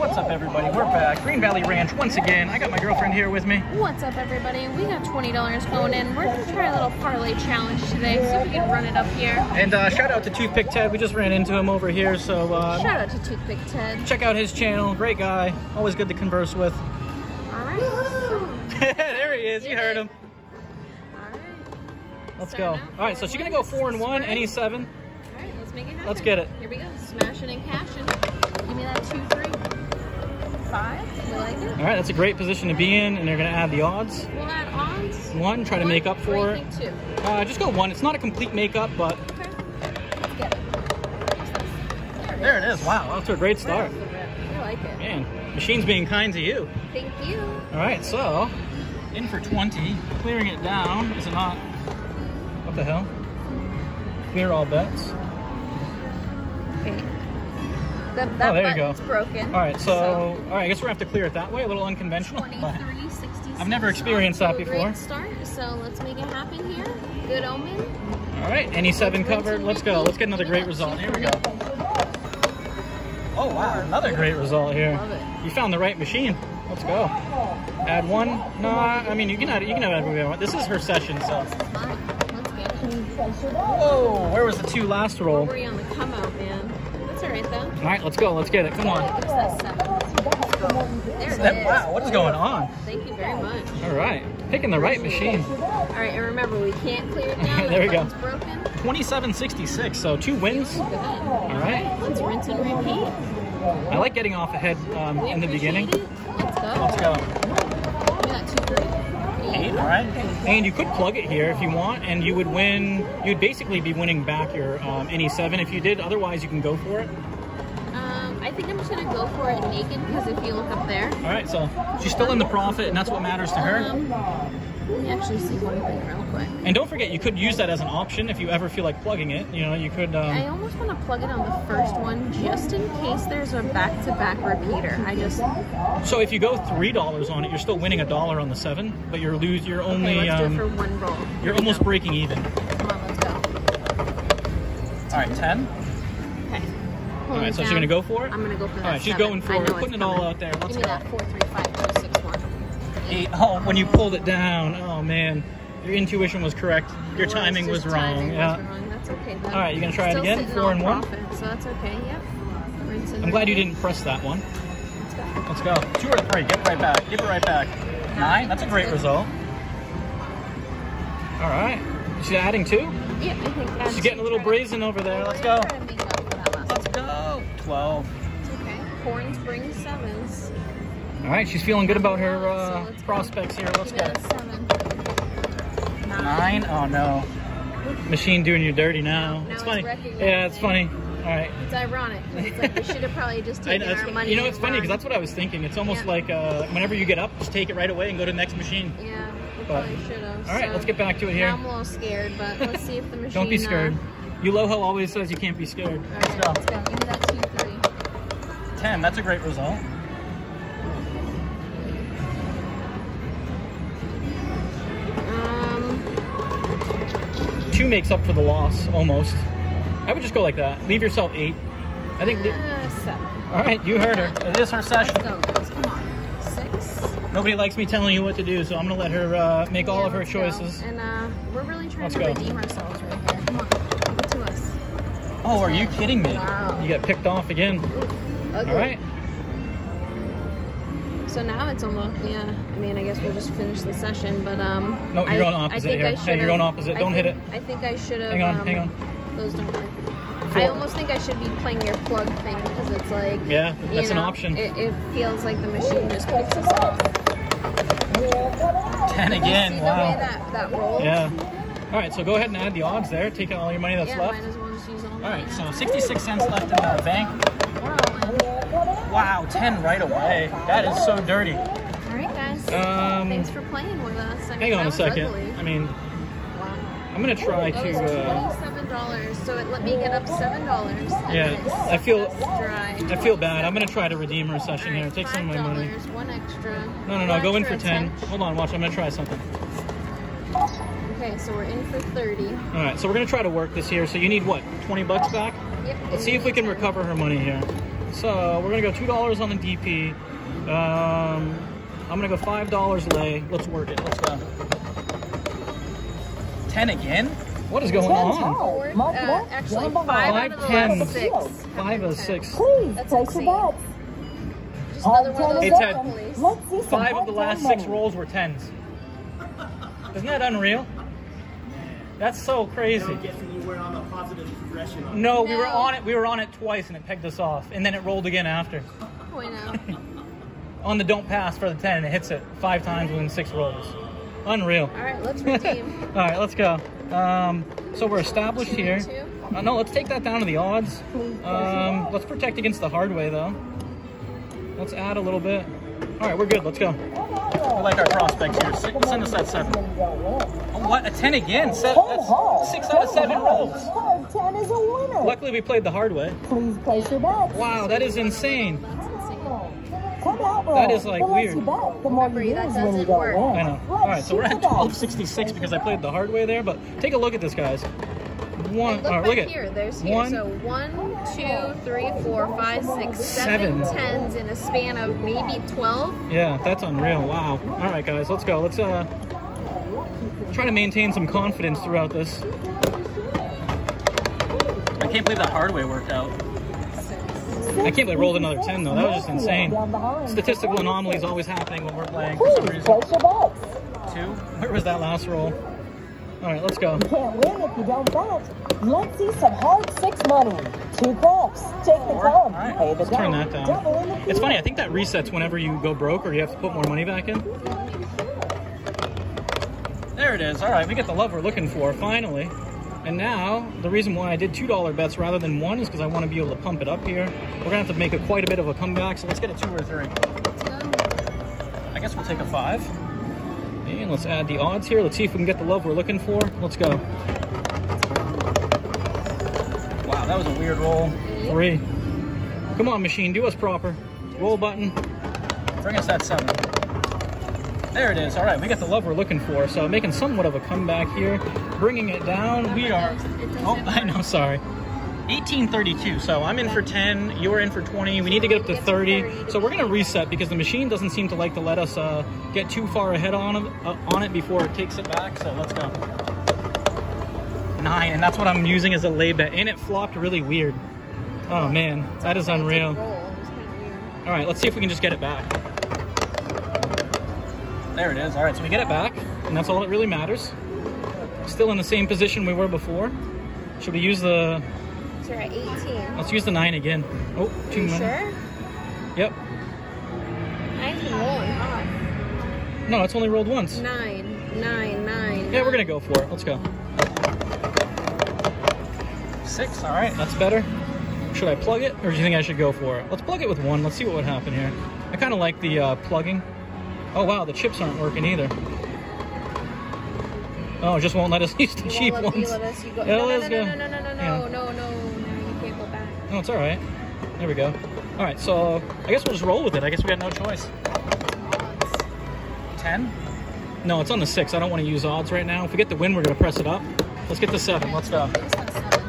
What's up, everybody? We're back. Green Valley Ranch once again. I got my girlfriend here with me. What's up, everybody? We got $20 going in. We're gonna try a little parlay challenge today, see if we can run it up here. And uh, shout out to Toothpick Ted. We just ran into him over here, so uh, Shout out to Toothpick Ted. check out his channel. Great guy. Always good to converse with. All right. there he is. You heard him. All right. Let's Starting go. out, All right, so she's gonna go four and one. Any seven? All right, let's make it happen. Let's get it. Here we go. Smash it and cash it. Give me that two, three, five. We like it. All right, that's a great position to be in, and they're gonna add the odds. We'll add odds. One, try to make up for it. two? Uh, just go one. It's not a complete makeup, but Okay. Get it. there it is. Wow, to a great start. I like it. Man, machine's being kind to you. Thank you. All right, so in for 20, clearing it down. Is it not? What the hell? Clear all bets. Okay. That, Oh, there you go. broken. All right, so, all right, I guess we're gonna have to clear it that way. A little unconventional. but- 23, 66. I've never experienced that Off to a before. Great start. So let's make it happen here. Good omen. All right, any seven covered. Let's go. Let's get another great result. Here we go. Oh wow, another great result here. Love it. You found the right machine. Let's go. Add one. No, I mean you can add. You can add whatever you want. This is her session, so. Fine. Let's get it. Whoa, where was the two last roll? We're on the come out, man. That's all right though. All right, let's go. Let's get it. Come on. That seven. Let's go. There it is. Wow, what is going on? Thank you very much. All right, picking the right machine. All right, and remember we can't clear it down. There we go. It's broken. 2766, so two wins. Good. All right. Let's rinse and repeat. I like getting off ahead um, in the beginning. it. Let's go. Let's go. All right. And you could plug it here if you want, and you would win. You'd basically be winning back your um, any seven if you did. Otherwise, you can go for it. Um, I think I'm just gonna go for it naked because if you look up there, All right, so she's still in the profit, and that's what matters to her. um, let me actually see one thing real quick. And don't forget, you could use that as an option if you ever feel like plugging it. You know, you could. I Um, almost want to plug it on the first one just in case there's a back-to-back repeater. I just so if you go three dollars on it, you're still winning a dollar on the seven, but you're lose. You're only. let's do it for Um, one roll. you're almost go. breaking even. Come on, let's go. All right, ten. Okay. All right, so she's gonna go for it. I'm gonna go for that. All right, she's seven. going for I it, putting it all out there. Let's Give me go. that four, three, five, two, six, one. Eight. Oh, when you pulled it down. Oh man, your intuition was correct. Your Well, timing was wrong. timing Yeah. was wrong. That's okay. Then. All right, you gonna try it again? Four and one? profit, so that's okay. Yep. I'm glad you didn't press that one. Let's go. Let's go. Two or three. Give it right back. Give it right back. Nine. That's a great result. All right. She's adding two. Yeah, I think that's. She's getting a little brazen over there. Let's go. Try to make up for that last Let's go. Twelve. It's okay. Horns bring sevens. All right. She's feeling good about her uh, go. prospects here. Let's go. seven. nine. Oh no. Machine doing you dirty now. Now It's funny. Yeah, it's funny. All right. It's ironic. It's like we should have probably just taken know, our money. you know, it's funny because that's what I was thinking. It's almost Yeah. like uh, whenever you get up, just take it right away and go to the next machine. Yeah, we But- probably should have. All right, so let's get back to it here. I'm a little scared, but let's see if the machine. Don't be scared. Uh, Yuloho always says you can't be scared. all Let's go. let's go. Give me that two, three. Ten. That's a great result. Makes up for the loss almost. I would just go like that. Leave yourself eight. I think. uh, seven. all right, you heard her. It is her session. Let's. Come on. Six. Nobody likes me telling you what to do, so I'm gonna let her uh, make all of her let's go. choices. And uh, we're really trying Let's to go. redeem ourselves right here. Come on, give it to us. Oh, are you kidding me? Wow. You got picked off again. All right. So now it's almost yeah. I mean, I guess we'll just finish the session, but um. No, you're I, I opposite think here. I Hey, you're going opposite. I Don't hit it. I think I should have. Hang on, um, hang on. Those don't work. I almost think I should be playing your plug thing because it's like. Yeah, you that's an option. It, it feels like the machine just picks us off. Ten again. See Wow. that that? Yeah. All right, so go ahead and add the odds there. Take out all your money that's Yeah, left. well all. All right, so 66 cents left in the bank. Wow. Wow, 10 right away. That is so dirty. All right, guys. Um, Thanks for playing with us. I mean, hang on a second. ugly. I mean, Wow. I'm gonna try to. Uh, twenty-seven dollars, so it let me get up seven dollars. Yeah, I feel- dry. I feel bad. I'm gonna try to redeem her session here. Take some of my money. One extra. No, no, no. One Go in for extra 10. Hold on, watch. I'm gonna try something. Okay, so we're in for thirty. All right, so we're gonna try to work this here. So you need what? 20 bucks back? Yep. Let's see if we can recover her money here. So we're gonna go two dollars on the DP. Um, I'm gonna go five dollars lay. Let's work it. Let's go. Ten again? What is going Ten on? high. Mark it Uh, actually, five Five, out of the ten. last six. Five of ten. six. Please That's place your bets. Just another one of those Hey, Odds Ted. open. monopolies. Let's see Five of the hard last money. six rolls were tens. Isn't that unreal? That's so crazy. I'm guessing you were on a positive progression. On No, we were No. on it. We were on it twice, and it pegged us off, and then it rolled again after. Point out. On the don't pass for the ten, and it hits it five times within six rolls. Unreal. All right, let's redeem. All right, let's go. Um, so we're established here. Two. Uh, no, let's take that down to the odds. Um, let's protect against the hard way, though. Let's add a little bit. All right, we're good. Let's go. I like our prospects here. Six, send us that seven. What? A ten again? Se- that's six out of seven rolls. Hard 10 is a winner. Luckily, we played the hard way. Please place your bets. Wow, that is insane. Come out, roll. That is, like, the less weird. You bet, the more Remember, you that lose when you doesn't work. win. I know. Let's All right, so we're at 1266 because I played the hard way there. But take a look at this, guys. One. And look all right, back look at here. There's here. one. So one, two, three, four, five, six, seven Seven. tens in a span of maybe twelve. Yeah, that's unreal. Wow. All right, guys, let's go. Let's uh try to maintain some confidence throughout this. I can't believe that hard way worked out. I can't believe I rolled another 10 though. That was just insane. Down behind. Statistical anomalies always happening when we're playing for some Please reason. place your bets. Two. Where was that last roll? All right, let's go. You can't win if you don't bet. Let's see some hard six money. Two craps. Take the Four. time. All right, Pay the let's turn that down. Double in the It's funny. I think that resets whenever you go broke or you have to put more money back in. It is. All right, we get the love we're looking for finally. And now the reason why I did two dollar bets rather than one is because I want to be able to pump it up here. We're gonna have to make a quite a bit of a comeback. So let's get a two or three. I guess we'll take a five. And let's add the odds here. Let's see if we can get the love we're looking for. Let's go. Wow, that was a weird roll. Three. Come on, machine, do us proper. Roll button. Bring us that seven. There it is. All right, we got the love we're looking for. So making somewhat of a comeback here. Bringing it down. We are. Oh, I know. Sorry. 1832. So I'm in for 10. You're in for 20. We need to get up to 30. So we're gonna reset because the machine doesn't seem to like to let us uh, get too far ahead on it, uh, on it before it takes it back. So let's go. Nine, and that's what I'm using as a lay bet. And it flopped really weird. Oh man, that is unreal. Roll. It was kind of weird. All right, let's see if we can just get it back. There it is. All right, so we get it back, and that's all that really matters. Still in the same position we were before. Should we use the? So we're at 18. Let's use the nine again. Oh, You many. sure? Yep. Nine's been rolling off. No, it's only rolled once. Nine, nine, nine. Yeah, we're gonna go for it. Let's go. Six. All right, that's better. Should I plug it, or do you think I should go for it? Let's plug it with one. Let's see what would happen here. I kind of like the uh, plugging. Oh wow, the chips aren't working either. Oh, it just won't let us use the cheap won't let, ones. let us, you go, no, no, let's no, no, no, no, no, Yeah. no, no, no, no, you can't go back. No, it's all right. There we go. All right, so I guess we'll just roll with it. I guess we got no choice. Ten? No, it's on the six. I don't want to use odds right now. If we get the win, we're gonna press it up. Let's get the seven. Let's go. This one's seven.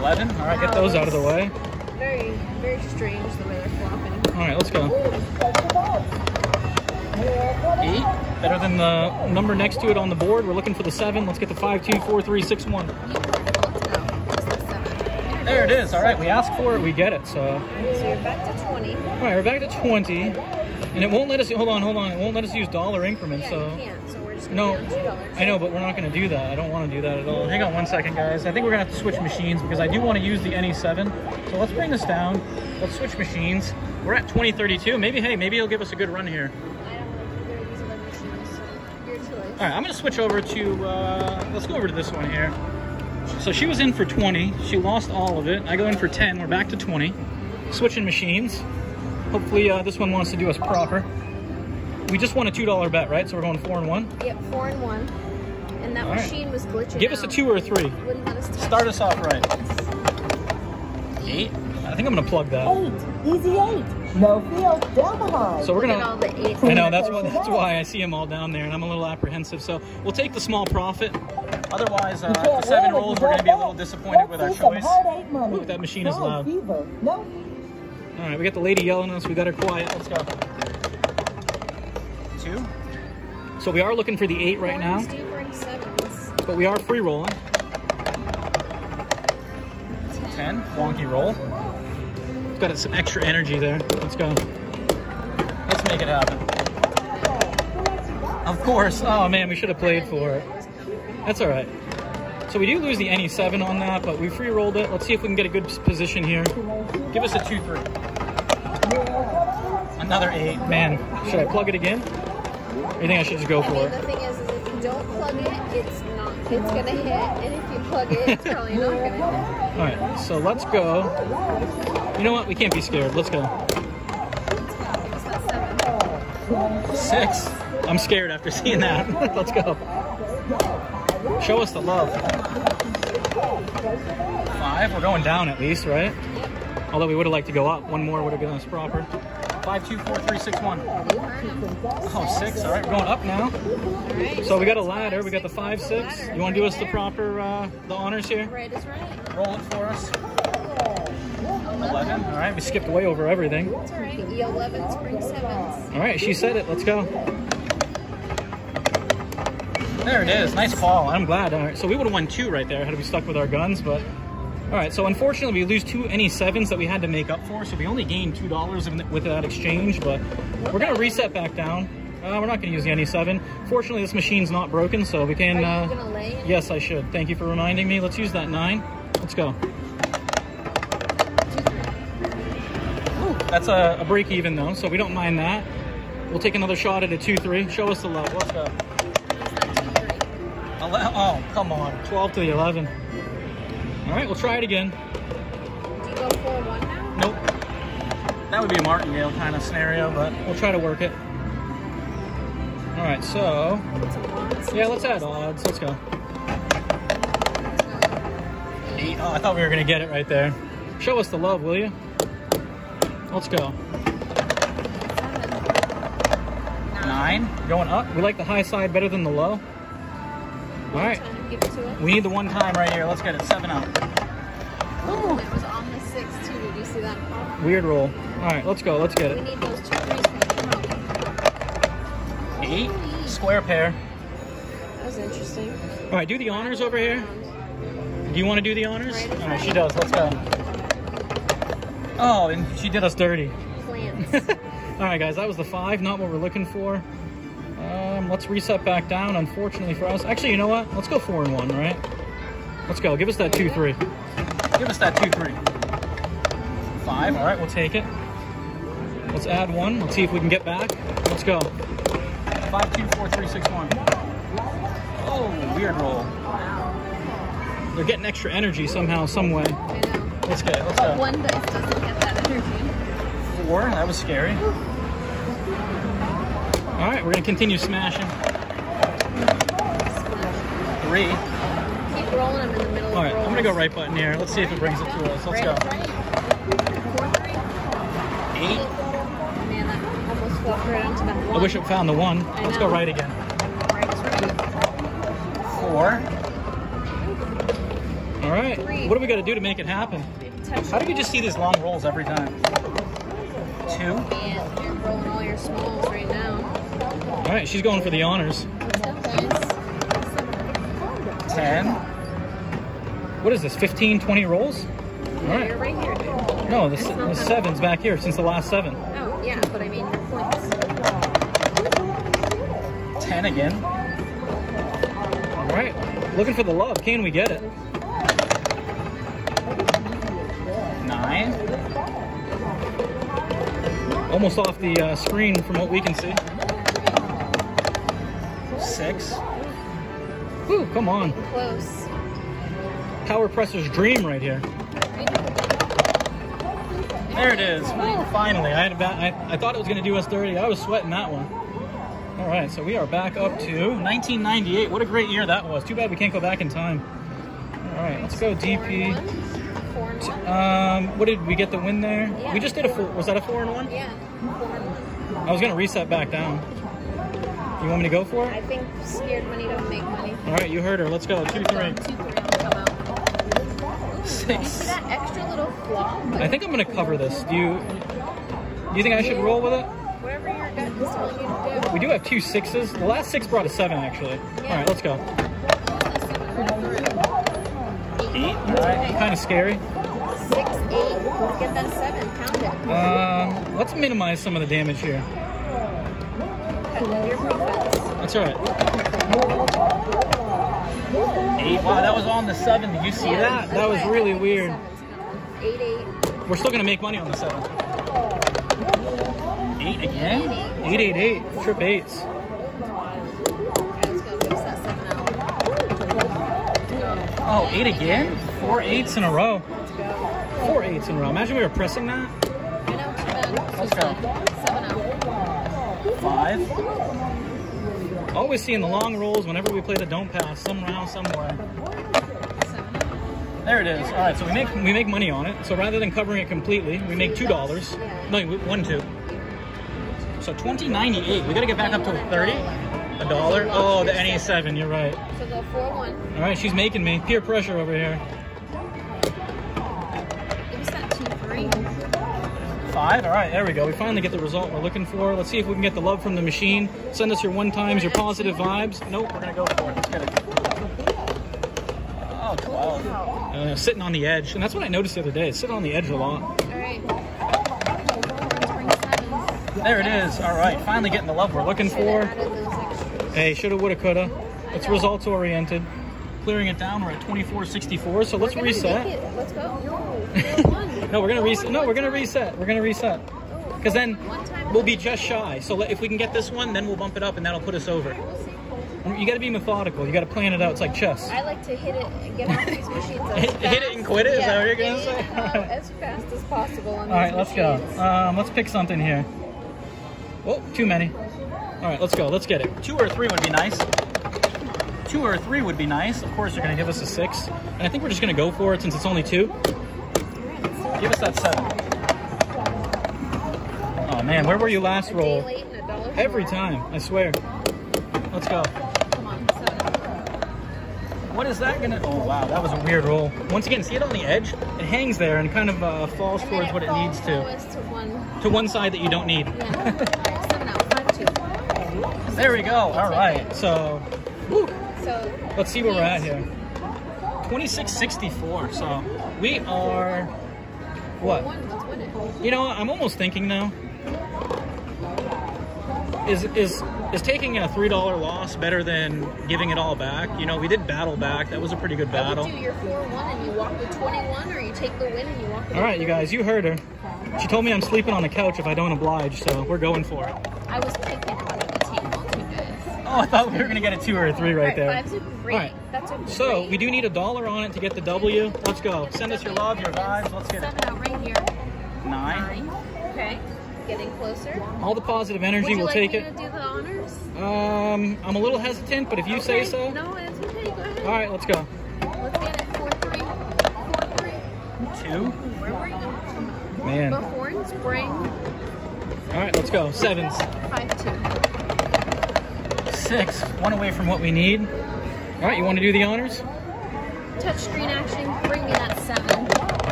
Eleven. All right, get those out of the way. Very, very strange the way they're. All right, let's go. Please place your bets. More money. Eight. Better than the number next to it on the board. We're looking for the seven. Let's get the five, two, four, three, six, one. You were, let's go. What's the seven? There it is. All right, we asked for it, we get it. So, all So you're back to 20. right, we're back to twenty, and it won't let us. Hold on, hold on. It won't let us use dollar increments. Yeah, So. you can't. So we're just No, going to be on $2. I know, but we're not going to do that. I don't want to do that at all. Hang on one second, guys. I think we're going to have to switch machines because I do want to use the any 7. So let's bring this down. Let's switch machines. We're at 2032. Maybe, hey, maybe it'll give us a good run here. I don't want to do these other machines, so your choice. All right, I'm going to switch over to, uh, let's go over to this one here. So she was in for 20. She lost all of it. I go in for 10. We're back to 20. Switching machines. Hopefully uh, this one wants to do us proper. We just won a $2 bet, right? So we're going 4 and 1. Yep, four and one. And that All right. machine was glitching Give us a 2 or a 3. Wouldn't let us Start us off right. 8. I think I'm going to plug that. Eight. Easy eight. No field. Down behind. So we're gonna. all the eights. I know that's what that's why I see them all down there, and I'm a little apprehensive. So we'll take the small profit. Otherwise, uh, You can't after seven win rolls, we're going to be a little disappointed with our Let's see some choice. hard eight money. Ooh, that machine is High loud. Fever. No. All right, we got the lady yelling at us. We got her quiet. Let's go. Two. So we are looking for the eight right now, Corners do bring sevens. but we are free rolling. Ten. Wonky roll. Got some extra energy there. Let's go. Let's make it happen. Of course. Oh man, we should have played for it. That's all right. So we do lose the any seven on that, but we free rolled it. Let's see if we can get a good position here. Give us a two three. Another eight. Man, should I plug it again? Or you think I should just go I for mean, it? the thing is, is if you don't plug it, it's not, it's gonna hit, and if you plug it, it's probably not gonna hit. All right, so let's go. You know what? We can't be scared. Let's go. It's that seven. Six. I'm scared after seeing that. let's go. Show us the love. Five. We're going down at least, right? Although we would have liked to go up. One more would have been us proper. Five, two, four, three, six, one. You heard him. Oh, six. All right, we're going up now. So we got a ladder. We got the five, six. You want to do us the proper, uh, the honors here? Right is right. Roll it for us. 11. All right, we skipped way over everything. That's all right. E11 spring sevens. All right, she said it. Let's go. There it is. Nice call. I'm glad. All right, so we would have won two right there had we stuck with our guns, but all right. So unfortunately, we lose two any sevens that we had to make up for. So we only gained two dollars with that exchange, but we're gonna reset back down. Uh, we're not gonna use the any seven. Fortunately, this machine's not broken, so we can. Are Uh, gonna lay yes, I should. Thank you for reminding me. Let's use that nine. Let's go. That's a, a break even though, so we don't mind that. We'll take another shot at a 2-3. Show us the love. Let's go. Ele- Oh, come on. 12 to the 11. All right, we'll try it again. Do you go 4-1 now? Nope. That would be a martingale kind of scenario, but we'll try to work it. All right, so It's a lot. yeah, let's add odds. Let's go. Eight. Oh, I thought we were gonna get it right there. Show us the love, will you? Let's go. Nine. Going up. We like the high side better than the low. All right. Time, Give it to us. We need the one time right here. Let's get it. Seven up. Oh, it was on the 6 too. Did you see that? Weird roll. All right, let's go. Let's get We it. need those two threes from the top. Eight. Square pair. That was interesting. All right, do the honors over here. Do you want to do the honors? Right, right, she does. Let's go. Oh, and she did us dirty. Plants. All right, guys, that was the five, not what we're looking for. Um, let's reset back down, unfortunately for us. Actually, you know what? Let's go four and one, right? Let's go. Give us that two, three. Give us that two, three. Five. All right, we'll take it. Let's add one. Let's see if we can get back. Let's go. Five, two, four, three, six, one. Oh, weird roll. They're getting extra energy somehow, some way. I. Let's get it. Let's But go. one dice doesn't get that energy. Four. That was scary. All right, we're gonna continue smashing. Three. Keep rolling them in the middle All right, I'm gonna go right button here. Let's see if it brings it to us. Let's go. Four, three. Eight. Man, that almost fluffed right onto that one. I wish it found the one. Let's go right again. Right is right. Four. All right. What do we got to do to make it happen? How do we just see these long rolls every time? Two. Man, you're rolling all your smalls right now. All right, she's going for the honors. What's up, guys? Ten. What is this? 15, 20 rolls? All Yeah, right. you're right here, dude. No, the, It's se- not the seven's back here since the last seven. Oh, yeah, but I mean your points. Ten again. All right. Looking for the love. Can we get it? Almost off the uh, screen from what we can see. Six. Ooh, come on. Close. Power presser's dream right here. There it is. Finally, I had I, I thought it was going to do us dirty. I was sweating that one. All right, so we are back up to 1998. What a great year that was. Too bad we can't go back in time. All right, let's go DP. one. Four and one. Um, what did we get the win there? Yeah. We just did a four. Was that a four and one? Yeah, one. I was going to reset back down. You want me to go for it? I think scared money don't make money. All right, you heard her. Let's go. Two, three, two, three, come out. six. That extra little flop? I think I'm gonna cover this. Do you? Do you think I should roll with it? Whatever your gut is telling you to do. We do have two sixes. The last six brought a seven, actually. All right, let's go. Eight. All right. Kind of scary. Six, eight. Let's get that seven. Pound it. Um, let's minimize some of the damage here. That's all right. Eight. Wow, that was on the seven. Did you see that? That was really weird. Eight, eight. We're still gonna make money on the seven. Eight again? Eight, eight, eight. Trip eights. Let's go. Give us that seven out. Oh, eight again? Four eights in a row. Let's go. Four eights in a row. Imagine we were pressing that. I know, too bad. Let's go. Seven. Five. Always seeing the long rolls whenever we play the don't pass, some round somewhere. There it is. All right, so we make we make money on it. So rather than covering it completely, we make two dollars. No, one two. So twenty ninety eight. We got to get back up to thirty. A dollar. Oh, the any seven. You're right. So go four, one. All right, she's making me peer pressure over here. Five. All right, there we go. We finally get the result we're looking for. Let's see if we can get the love from the machine. Send us your one times, your positive vibes. Nope, we're gonna go for it. Let's get it. Oh, 12. Uh, sitting on the edge, and that's what I noticed the other day. It's sitting on the edge a lot. All right. Let's bring sevens. There it is. All right, finally getting the love we're looking for. added those extras. Hey, shoulda, woulda, coulda. It's results oriented. Clearing it down, we're at 24.64. So let's reset. Let's go. No, four, one. No, we're gonna reset. No, we're gonna reset. We're gonna reset. Because then we'll be just shy. So if we can get this one, then we'll bump it up, and that'll put us over. You got to be methodical. You got to plan it out. It's like chess. I like to hit it and get off these machines Hit- hit it and quit it? Is that what you're gonna say? and out As fast as possible on All right, let's go. Um, let's pick something here. Oh, too many. All right, let's go. Let's get it. Two or three would be nice. Two or three would be nice. Of course, they're going to give us a six. And I think we're just going to go for it since it's only two. Give us that seven. Oh, man. Where were you last roll? day late and a dollar Every time. I swear. Let's go. Come on, seven. What is that going to... Oh, wow. That was a weird roll. Once again, see it on the edge? It hangs there and kind of uh, falls And towards what it needs to. to one. To one side that you don't need. Yeah. All right, seven out. Five two. There we go. All right. So, So let's see where we're at here. 2664. So, we are what? One. Let's win it. You know, I'm almost thinking now. Is is is taking a three dollar loss better than giving it all back? You know, we did battle back. That was a pretty good battle. would do your four one and you walk with twenty one, or you take the win and you walk. All right, you guys, you heard her. She told me I'm sleeping on the couch if I don't oblige, so we're going for it. I was picking under the table too, guys. Oh, I thought we were gonna get a two or a three right there. Five's a great. All right. That's a great. So we do need a dollar on it to get the W. Let's go. Send us your love, your vibes. Let's get it. Out right here. Nine. Nine. Okay. Getting closer. All the positive Would energy, you we'll like take me it. to do the honors? Um, I'm a little hesitant, but if you say so. No, it's okay. Go ahead. All right, let's go. Let's get it. Four three. Four three. Two. Where were you? Man. Before in spring. right, let's go. Sevens. Five two. Six. One away from what we need. All right, you want to do the honors? Touch screen action. Bring me that seven.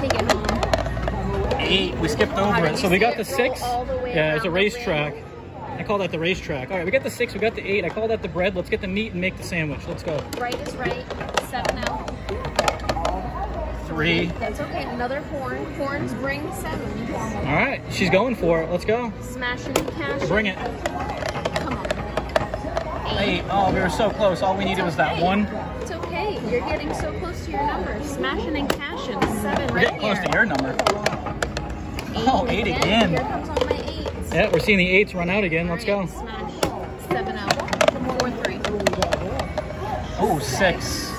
Take it home. Eight. We skipped over it. So we got the six. all the way Yeah, it's a racetrack. I call that the racetrack. All right, we got the six, we got the eight. I call that the bread. Let's get the meat and make the sandwich. Let's go. Right is right. Seven out. Three. That's okay. Another horn. Horns bring seven. All right, she's going for it. Let's go. Smashing and cash. Bring it. Come on. Eight. Oh, we were so close. All we needed was that one. It's okay. You're getting so close to your number. Smashing and cashing. Seven right getting close here. to your number. Oh, eight again. Here comes all my eights. Yeah, we're seeing the eights run out again. Let's go. Smash. Seven out. Four three. Oh, six.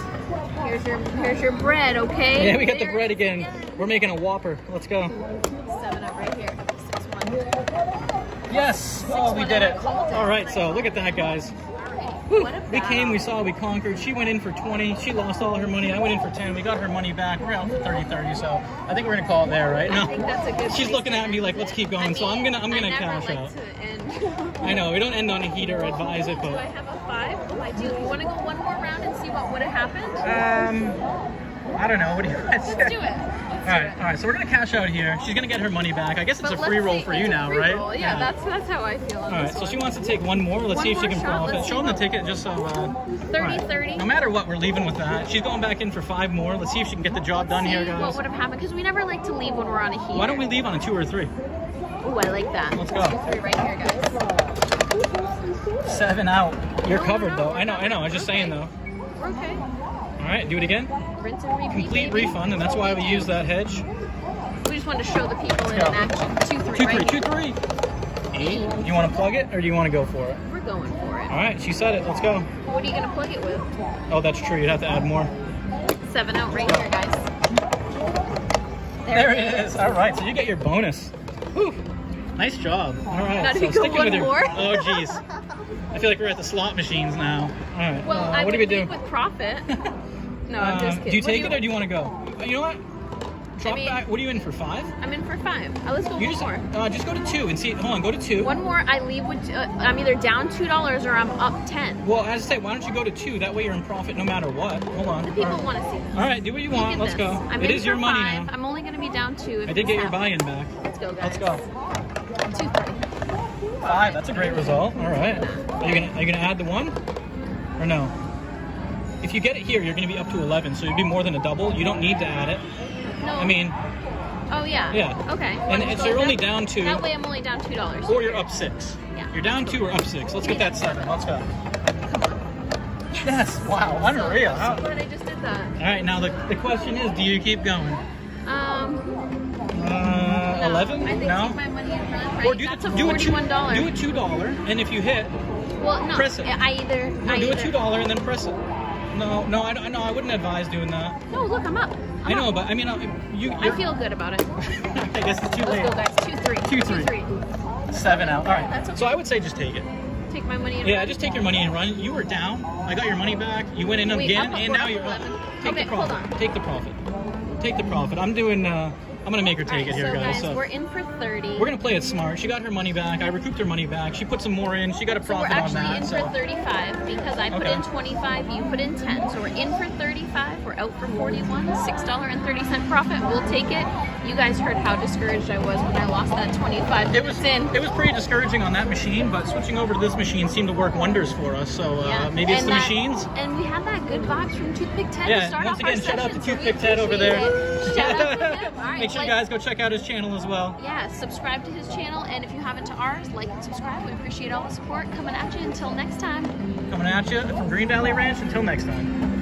Here's your here's your bread, okay? Yeah, we got the bread is again. We're making a whopper. Let's go. Seven out right here. Six one. Yes. Oh, we did it. Oh. All right, so look at that, guys. Alright. What a we came, we saw, we conquered. She went in for 20. She lost all her money. I went in for 10. We got her money back. We're out for 30 30. So I think we're going to call it there, right? I now. think that's a good She's looking at me like, let's keep going. I so I'm going to I'm going to I never cash like out. to. I know, we don't end on a heater. advise it, But... Do I have a five? Oh, I do. You want to go one more round and see what would have happened? Um, I don't know. What do you Let's do it. All right, all right. So we're gonna cash out here. She's gonna get her money back. I guess it's But a free roll for you now, right? roll. Yeah, that's that's how I feel. On All right. So she wants to take one more. Let's One see if she can shot, profit. Show them the ticket just so. Uh, 30, all right. 30. No matter what, we're leaving with that. She's going back in for five more. Let's see if she can get the job done see here, what would have happened because we never like to leave when we're on a heat. Why don't we leave on a two or three? Oh, I like that. Let's go. Three, right here, guys. Seven out. You're No, no, covered no, though. I know. I know. I was just okay. saying though. We're okay. All right. Do it again. Rinse and repeat. Complete baby. refund, and that's why we use that hedge. We just wanted to show the people in action. Two, three, Two, right three, here. two, three. Eight. You want to plug it or do you want to go for it? We're going for it. All right. She said it. Let's go. What are you gonna plug it with? Oh, that's true. You'd have to add more. Seven out right here, guys. There it is. All right, so you get your bonus. Whew. Nice job. All right, do so sticking with your. more? Oh, jeez. I feel like we're at the slot machines now. All right. Well, uh, I what do we do? with profit. No, I'm just Um, kidding. do you take it or do you want to go? You know what? Drop mean- back. What are you in for five? I'm in for five. Uh, let's go You one just more. uh, just go to two and see. Hold on, go to two. One more. I leave with. Uh, I'm either down two dollars or I'm up ten. Well, as I say, why don't you go to two? That way you're in profit no matter what. Hold on. The people right. want to see. All right, do what you You want. Let's this. go. I'm It is your money five. now. I'm only gonna be down two. If I did get your buy-in back. Let's go, guys. Let's go. Two. Five. That's a great result. All right. Are you gonna are you gonna add the one or no? If you get it here, you're gonna be up to eleven, so you'd be more than a double. You don't need to add it. No. I mean, Oh yeah. Yeah. Okay. And it's- so you're only down two. That way, I'm only down two dollars. or you're up six. Yeah. You're down two or up six. Let's get that seven. Let's go. Yes. Wow. Unreal. So glad I just did that. All right. Now the, the question is, do you keep going? Um. Uh, no. eleven? I think no. take my money and run. Right. Or do the, a do a two, do a two dollar, and if you hit, Well, no. press it. I either. no, I do a two dollar and then press it. No, no, I. No, I wouldn't advise doing that. No, look, I'm up. I'm I know, up. but I mean, uh, you. I you're- feel good about it. I guess it's too Let's late. go, guys. Two, three. Two, three. Seven out. All right. That's okay. So I would say just take it. Take my money and Yeah, run. just take your money and run. You were down. I got your money back. You went in Wait, again, up- and now you're up. Take Okay, the hold profit. on. Take the profit. Take the profit. I'm doing. Uh, I'm gonna make her take Alright, it here, so guys. guys, So we're in for 30. we're gonna play it smart. She got her money back. I recouped her money back. She put some more in. She got a profit so we're actually in so for 35 because I put Okay. in 25, you put in 10. So we're in for 35, we're out for 41, $6.30 profit. We'll take it. You guys heard how discouraged I was when I lost that 25 it was in. it was pretty discouraging on that machine, but switching over to this machine seemed to work wonders for us. So uh, Yeah. maybe it's And the that- machines. And we had that good box from Toothpick Ted to Yeah, start once off our again, shout out to session, so Toothpick Ted over there. it. Shout out to him. All right, Make sure you guys go check out his channel as well. Yeah, subscribe to his channel, and if you haven't to ours, like and subscribe. We appreciate all the support. Coming at you until next time. Coming at you from Green Valley Ranch. Until next time.